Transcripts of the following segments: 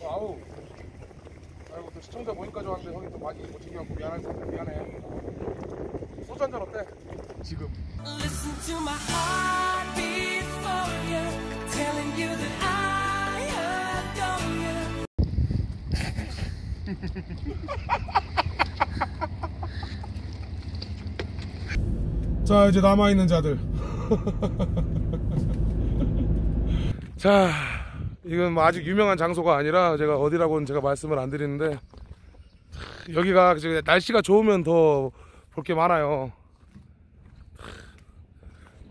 어, 아우. 아이고 또 시청자 모임까지 왔는데 형이 또 많이 못 챙겨갖고 미안할 텐데 미안해. 소주 한잔 어때? 지금. 자 이제 남아있는 자들 자 이건 뭐 아직 유명한 장소가 아니라 제가 어디라고는 제가 말씀을 안 드리는데 여기가 날씨가 좋으면 더 볼 게 많아요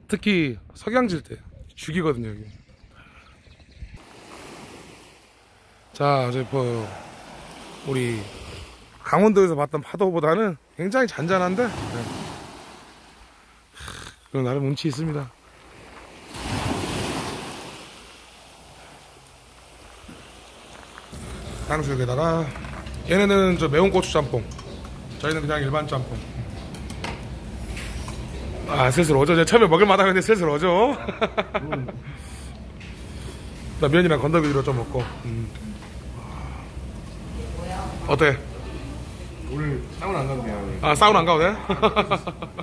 특히 석양질 때 죽이거든요 여기 자 이제 뭐 우리 강원도에서 봤던 파도보다는 굉장히 잔잔한데 네. 그런 나름 운치 있습니다. 탕수육에다가 얘네는 저 매운 고추 짬뽕 저희는 그냥 일반 짬뽕 아 슬슬 오죠 제가 처음에 먹을만하다 근데 슬슬 오죠 나 면이랑 건더기로 좀 먹고 음. 어때? 오늘 사우나 안 가도 돼요. 아 사우나 안 가도 돼?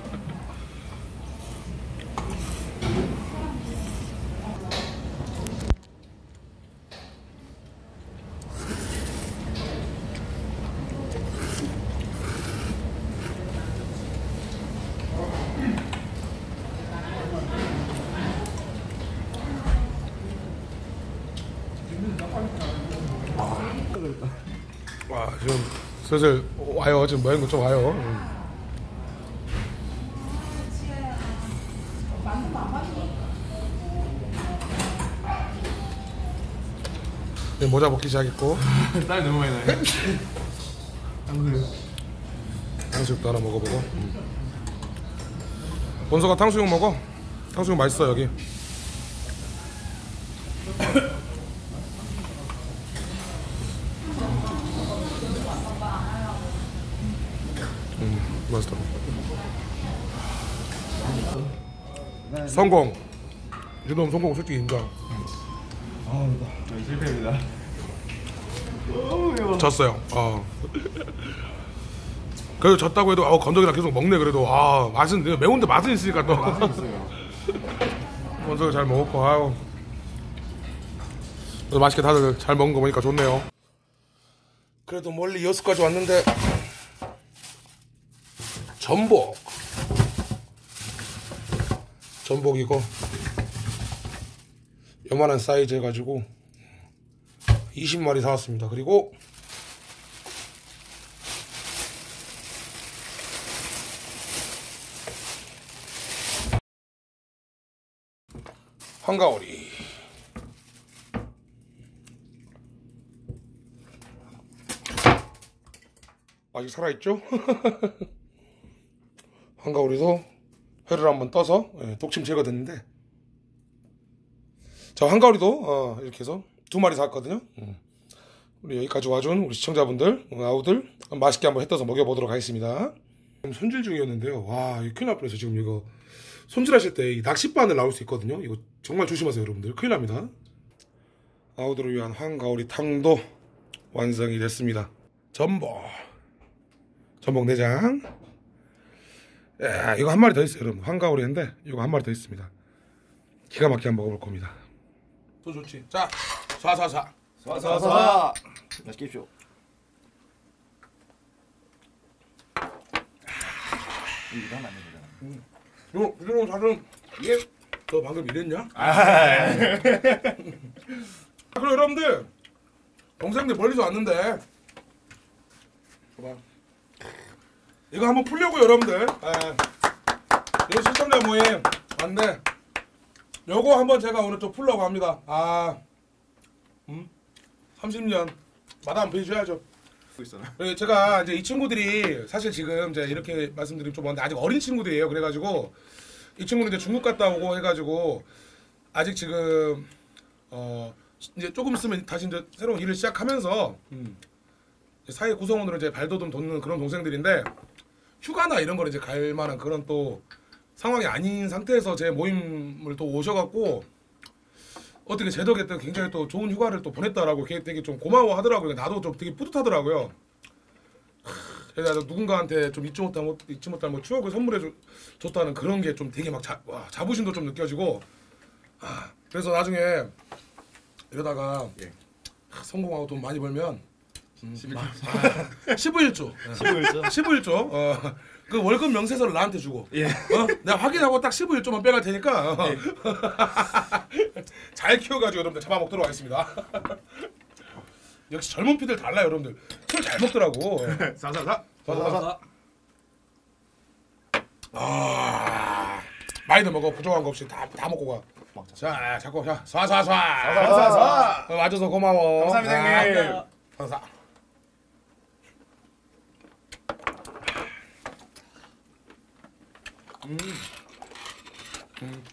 와 지금 슬슬 와요. 지금 모양도 좀 와요. 음. 네, 모자 벗기 시작했고. 땀이 너무 많이 나요. 탕수육도 하나 먹어보고. 음. 본서가 탕수육 먹어. 탕수육 맛있어 여기 음, 맛있다 성공 유돔 성공 솔직히 인정 저희 실패입니다. 졌어요. 어. 그래도 졌다고 해도 어, 건더기랑 계속 먹네 그래도 아 맛은 매운데 맛은 있으니까 또. 건더기 잘 먹었고 아유 맛있게 다들 잘 먹은 거 보니까 좋네요. 그래도 멀리 여수까지 왔는데 전복 전복이고 요만한 사이즈 해가지고 20마리 사왔습니다. 그리고 황가오리 아직 살아있죠? 황가오리도 회를 한번 떠서 예, 독침 제거 됐는데. 자 한가오리도 어, 이렇게 해서 두 마리 샀거든요. 음. 우리 여기까지 와준 우리 시청자분들 어, 아우들 맛있게 한번 해 떠서 먹여보도록 하겠습니다. 손질 중이었는데요. 와 이거 큰일 날 뻔했어요 지금 이거. 손질하실 때이 낚싯바늘 나올 수 있거든요. 이거 정말 조심하세요 여러분들. 큰일 납니다. 아우들을 위한 한가오리 탕도 완성이 됐습니다. 전복. 전복 내장 야, 이거 한 마리 더 있어요 여러분. 한가오리인데 이거 한 마리 더 있습니다. 기가 막히게 한번 먹어볼 겁니다. 또 좋지. 자 사사사. 사사사. 맛있게 입쇼. 이거 하면 안 되잖아. 요, 이런 사람 이게 너 방금 이랬냐? 아, 그럼 여러분들 동생들 멀리서 왔는데. 봐봐 이거 한번 풀려고 여러분들 예. 이거 시청자 모임 왔는데 요거 한번 제가 오늘 좀 풀려고 합니다 아 음? 30년 마다 한번 해줘야죠 있어요. 예, 제가 이제 이 친구들이 사실 지금 이제 이렇게 말씀드리면 좀 아직 어린 친구들이에요. 그래가지고 이 친구는 이제 중국 갔다 오고 해가지고 아직 지금 어 이제 조금 있으면 다시 이제 새로운 일을 시작하면서 음, 사회 구성원으로 이제 발돋움 돋는 그런 동생들인데 휴가나 이런 거를 이제 갈 만한 그런 또 상황이 아닌 상태에서 제 모임을 또 오셔갖고 어떻게 제 덕에 또 굉장히 또 좋은 휴가를 또 보냈다라고 되게, 되게 좀 고마워하더라고요. 나도 좀 되게 뿌듯하더라고요. 그래서 누군가한테 좀 잊지 못할 뭐, 잊지 못할 뭐 추억을 선물해 주- 줬다는 그런 게 좀 되게 막 자, 와, 자부심도 좀 느껴지고 아, 그래서 나중에 이러다가 예. 아, 성공하고 돈 많이 벌면 음, 11조 15일죠? 15일조 어, 그 월급 명세서를 나한테 주고 예. 어? 내가 확인하고 딱 15일조만 빼갈 테니까 어. 잘 키워가지고 여러분들 잡아먹도록 하겠습니다 역시 젊은 피들 달라요 여러분들 술 잘 먹더라고 사사사. 자자자 아 많이도 먹어 부족한 거 없이 다, 다 먹고 가 먹자. 자, 자꾸 자, 쏴쏴쏴. 사사사. 어, 와줘서 고마워. 감사합니다, 형님. 아, 사 사. 음.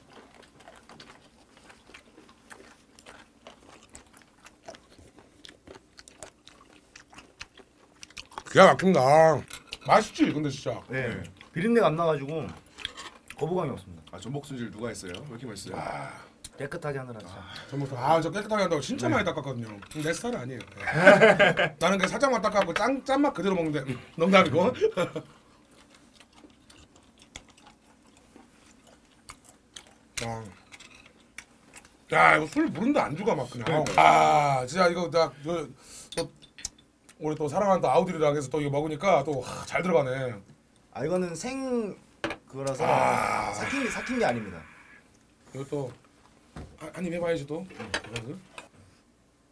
기가 막힌다. 맛있지, 근데 진짜. 네. 비린내가 안 나가지고 거부감이 없습니다. 아 전복 손질 누가 했어요? 왜 이렇게 맛있어요? 깨끗하게 하느라 진짜. 전부터 아저 깨끗하게 한다고 진짜 많이 닦았거든요. 내 스타일은 아니에요. 나는 그 살짝만 닦아갖고 짠 짠맛 그대로 먹는데 농담이고. 야, 야 이거 술 부른다 안주가 막 그냥. 아 진짜 이거 나 그, 또 우리 또 사랑하는 또 아우디랑 해서 또 이거 먹으니까 또 잘 들어가네. 아 이거는 생 그거라서 아. 삭힌 게 삭힌 게 아닙니다. 이거 또 한- 한입 해봐야지 또. 이거는.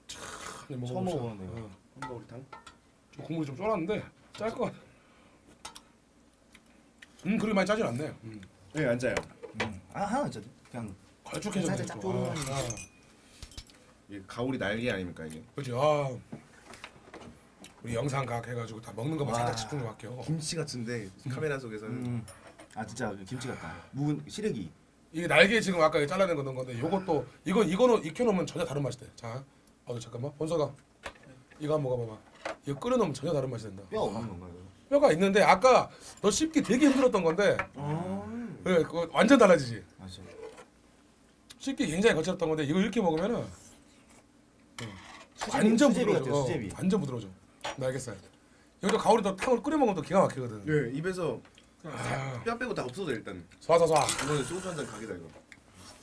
참. 먹어보네요. 어. 한바구리탕. 좀 국물이 좀 쫄았는데 짤 것 같아. 음 그렇게 많이 짜진 않네. 음. 네, 앉아요. 음. 아 하나 진짜 그냥 걸쭉해졌네. 살짝 또. 아, 짭조름한. 아. 이게 가오리 날개 아닙니까 이게? 그렇지. 아. 우리 영상 각 해가지고 다 먹는 거만 와. 살짝 집중 좀 할게요. 김치 같은데 카메라 속에서는 음. 아 진짜 그 김치 같다. 묵은 시래기. 이게 날개 지금 아까 잘라낸 거 넣은 건데 요것도 이거 이거는 익혀놓으면 전혀 다른 맛이 돼. 자, 어 잠깐만 본서가 이거 한번 먹어봐봐. 이거 끓여놓으면 전혀 다른 맛이 된다. 뼈 없는 건가요? 뼈가 있는데 아까 너 씹기 되게 힘들었던 건데 아. 그래 그거 완전 달라지지. 맞아. 씹기 굉장히 거칠었던 건데 이거 이렇게 먹으면은 응. 수제비, 완전 수제비 부드러져. 같아요, 수제비. 어, 완전 부드러져. 나 알겠어요. 여기도 가오리도 탕을 끓여 먹으면 또 기가 막히거든. 네 입에서 아, 뼈 빼고 다 없어져 일단. 쏴쏴 쏴. 이거는 소주 한잔 각이다 이거.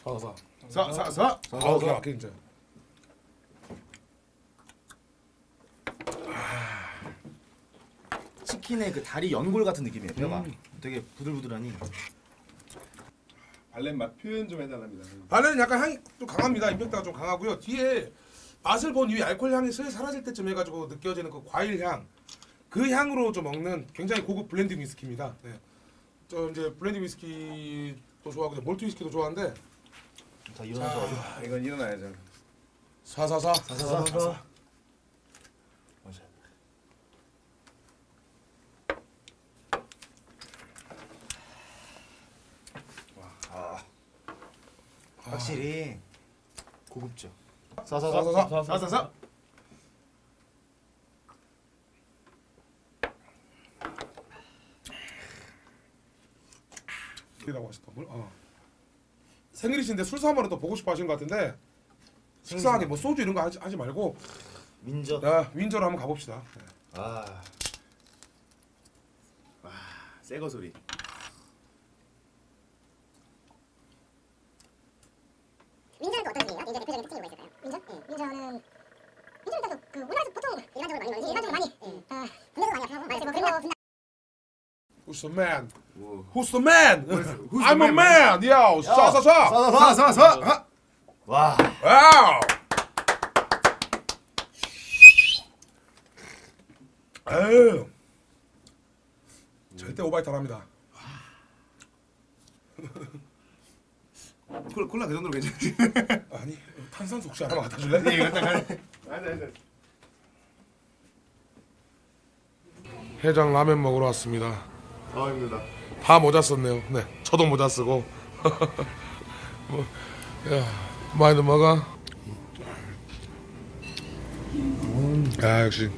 쏴쏴쏴. 사사사. 아, 기가 막히 진짜. 치킨의 그 다리 연골 같은 느낌이에요. 뼈가 음. 되게 부들부들하니. 발렌 맛 표현 좀 해달랍니다. 발렌은 약간 향이 좀 강합니다. 임팩트가 좀 강하고요. 뒤에 맛을 본 이후에 알코올 향이 슬 사라질 때쯤 해가지고 느껴지는 그 과일 향, 그 향으로 좀 먹는 굉장히 고급 blend 위스키입니다. 네. 저 이제 blend 위스키도 좋아하고 몰트 위스키도 좋아하는데 자 일어나서 아, 이건 일어나야죠. 사사사 사사사. 맞아. 아, 확실히 고급죠. 사사사 사사사. 이라고 하셨다. 뭘? 어. 생일이신데 술 사면은 또 보고 싶어 하시는 것 같은데 식사하게 뭐 소주 이런 거 하지, 하지 말고 민저. 야 윈저로 한번 가봅시다. 네. 아. 새거 소리. 민저는 또 어떤 식이에요? 민저 대표적인 특징이 뭐가 있을까요? 민저? 예, 민저는 민저는 일단 그 우리나라에서 보통 일반적으로 많이 먹는 일반적으로 많이 예, 아, 분야도 많이 하고 많이 그리고 Who's the man? 오. Who's the man? who's the I'm a man, man. Yo, 사사사. 사사사. 와. 와우. 에휴. 절대 오바이트 안 합니다. 콜라 콜라 그 정도로 괜찮지? 아니 탄산수 혹시 하나만 갖다 줄래? 이거 딱. 해장 라면 먹으러 왔습니다. 아 힘들다. 다 모자 썼네요. 네, 저도 모자 쓰고. 뭐, 야, 많이들 먹어. 야 역시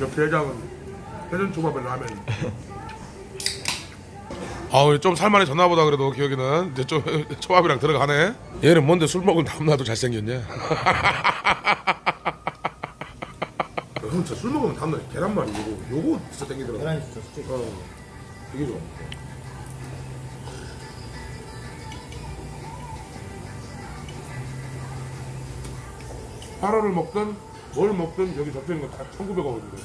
옆에 회장은 회전 초밥에 라면. 아우 좀 살만해 졌나 보다 그래도 기억이는 이제 좀 초밥이랑 들어가네. 얘는 뭔데 술 먹은 다음날도 잘생겼냐? 형 진짜 술 먹으면 다음날 계란말이 요거 요거 진짜 땡기더라고. 계란이 진짜 솔직히. 어, 되게 좋아. 파라를 먹든 뭘 먹든 여기 적혀있는 거 다 1,900원이거든.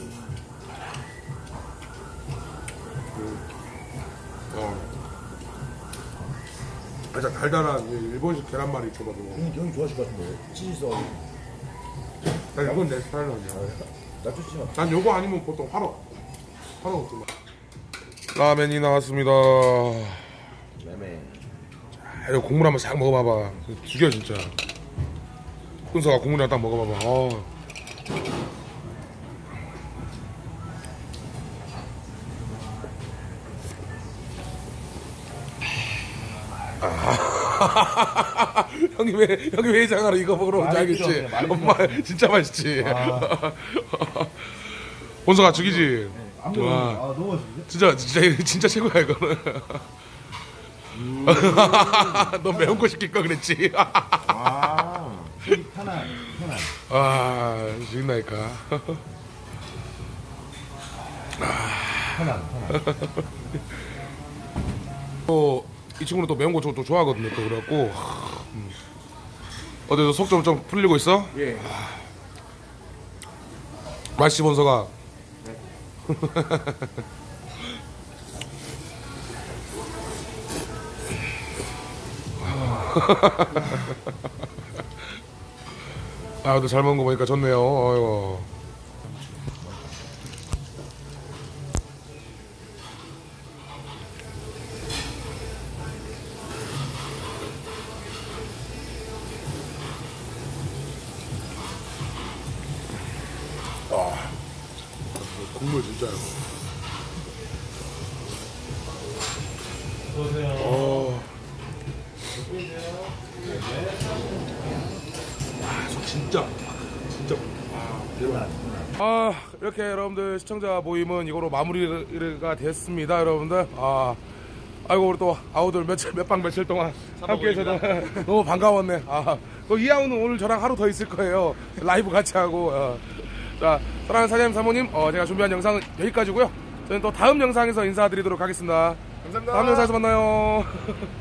어. 아, 진짜 달달한 이 일본식 계란말이 초밥이고. 형이 형이 좋아하실 것 같은데 치즈 써. 난 이건 내 스타일은 아니야. 나초 치즈 마. 난 요거 아니면 보통 화로. 화로 먹지 라면이 나왔습니다. 라멘. 아, 이거 국물 한번 싹 먹어봐봐. 죽여 진짜. 은서가 국물이랑 딱 먹어봐봐. 어. 아. 형이 왜 형이 왜 장하러 이거 먹으러 온지 많이 알겠지? 엄마 진짜 맛있지. 본서가 죽이지. 안 와. 아 너무 맛있는데? 진짜 진짜 진짜 최고야 이거는. 너 매운 거 시킬 거 그랬지. 아. 속이 편안. 아, 편안. 또, 이 친구는 또 매운 거 또 좋아하거든요. 또 그래갖고. 음. 어때서 속좀 좀 풀리고 있어? 예. 맛있지, 본서가? 아, 근데 잘 먹은 거 보니까 좋네요. 어이구. 국물 진짜요. 아, 이렇게 여러분들 시청자 모임은 이거로 마무리가 됐습니다, 여러분들. 아, 아이고 우리 또 아우들 며칠 몇 방 며칠 동안 함께 해줘서 너무 반가웠네. 아, 또 이하우는 오늘 저랑 하루 더 있을 거예요. 라이브 같이 하고. 어. 자, 사랑하는 사장님 사모님, 어, 제가 준비한 영상은 여기까지고요. 저는 또 다음 영상에서 인사드리도록 하겠습니다. 감사합니다. 다음 영상에서 만나요.